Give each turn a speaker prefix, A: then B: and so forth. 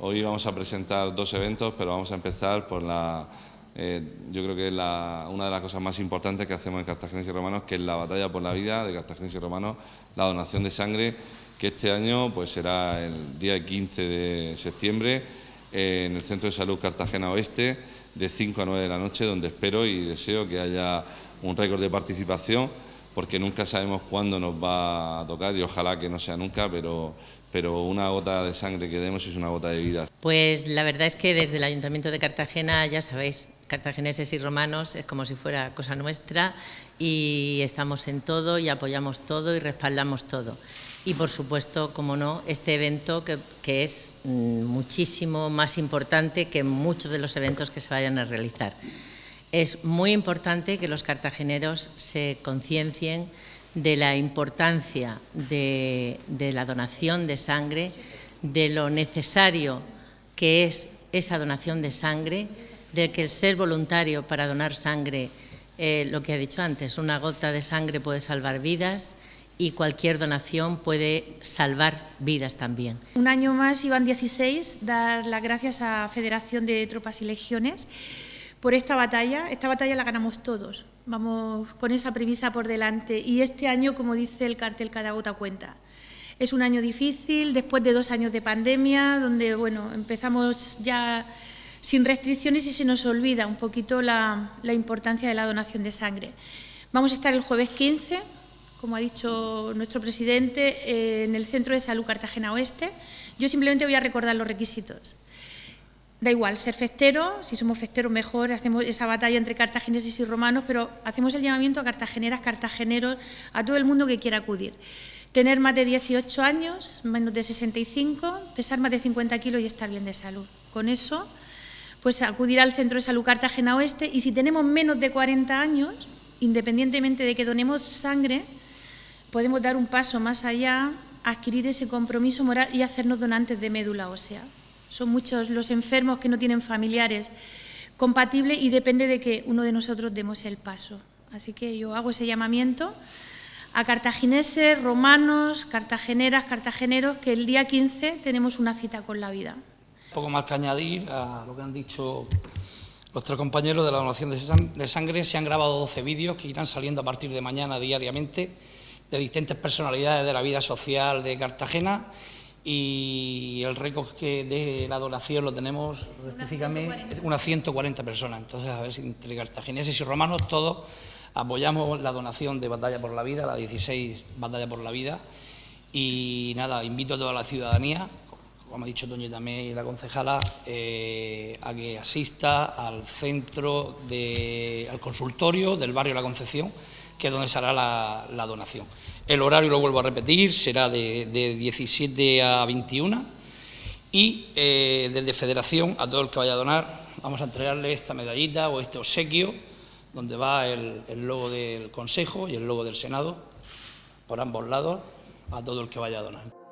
A: Hoy vamos a presentar dos eventos, pero vamos a empezar por la... Eh, yo creo que es una de las cosas más importantes que hacemos en Cartagenes y Romanos, que es la batalla por la vida de Cartagenes y Romanos, la donación de sangre, que este año pues será el día 15 de septiembre eh, en el Centro de Salud Cartagena Oeste, de 5 a 9 de la noche, donde espero y deseo que haya un récord de participación porque nunca sabemos cuándo nos va a tocar y ojalá que no sea nunca, pero, pero una gota de sangre que demos es una gota de vida.
B: Pues la verdad es que desde el Ayuntamiento de Cartagena, ya sabéis, cartageneses y romanos es como si fuera cosa nuestra y estamos en todo y apoyamos todo y respaldamos todo. Y por supuesto, como no, este evento que, que es mm, muchísimo más importante que muchos de los eventos que se vayan a realizar. Es muy importante que los cartageneros se conciencien de la importancia de, la donación de sangre, de lo necesario que es esa donación de sangre, de que el ser voluntario para donar sangre, eh, lo que ha dicho antes, una gota de sangre puede salvar vidas y cualquier donación puede salvar vidas también.
C: Un año más iban 16, dar las gracias a Federación de Tropas y Legiones por esta batalla. Esta batalla la ganamos todos. Vamos con esa premisa por delante. Y este año, como dice el cartel, cada gota cuenta. Es un año difícil, después de dos años de pandemia, donde bueno, empezamos ya sin restricciones y se nos olvida un poquito la, importancia de la donación de sangre. Vamos a estar el jueves 15, como ha dicho nuestro presidente, en el Centro de Salud Cartagena Oeste. Yo simplemente voy a recordar los requisitos. Da igual, ser festero, si somos festeros mejor, hacemos esa batalla entre cartagineses y romanos, pero hacemos el llamamiento a cartageneras, cartageneros, a todo el mundo que quiera acudir. Tener más de 18 años, menos de 65, pesar más de 50 kilos y estar bien de salud. Con eso, pues acudir al Centro de Salud Cartagena Oeste y si tenemos menos de 40 años, independientemente de que donemos sangre, podemos dar un paso más allá, adquirir ese compromiso moral y hacernos donantes de médula ósea. Son muchos los enfermos que no tienen familiares compatibles y depende de que uno de nosotros demos el paso. Así que yo hago ese llamamiento a cartagineses, romanos, cartageneras, cartageneros, que el día 15 tenemos una cita con la vida.
D: Poco más que añadir a lo que han dicho los tres compañeros de la donación de sangre. Se han grabado 12 vídeos que irán saliendo a partir de mañana diariamente de distintas personalidades de la vida social de Cartagena y el récord que de la donación lo tenemos, rectifícame, unas 140 personas. Entonces, a ver si entre cartagineses y romanos todos apoyamos la donación de Batalla por la Vida, la 16 Batalla por la Vida. Y nada, invito a toda la ciudadanía, como ha dicho Toño también y la concejala, eh, a que asista al centro, de, al consultorio del barrio La Concepción, que es donde será la, la donación. El horario, lo vuelvo a repetir, será de, 17 a 21 y eh, desde Federación a todo el que vaya a donar vamos a entregarle esta medallita o este obsequio donde va el, el logo del Consejo y el logo del Senado por ambos lados a todo el que vaya a donar.